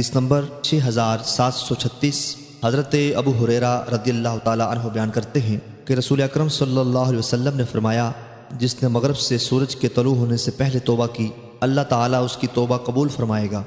इस नंबर छः हज़ार सात सौ छत्तीस हज़रत अबू हुरेरा रदी अल्लाह तह बयान करते हैं कि रसूल अक्रम सल्लल्लाहु अलैहि वसल्लम ने फरमाया, जिसने मगरब से सूरज के तलु होने से पहले तोबा की, अल्लाह ताला उसकी तोबा कबूल फरमाएगा।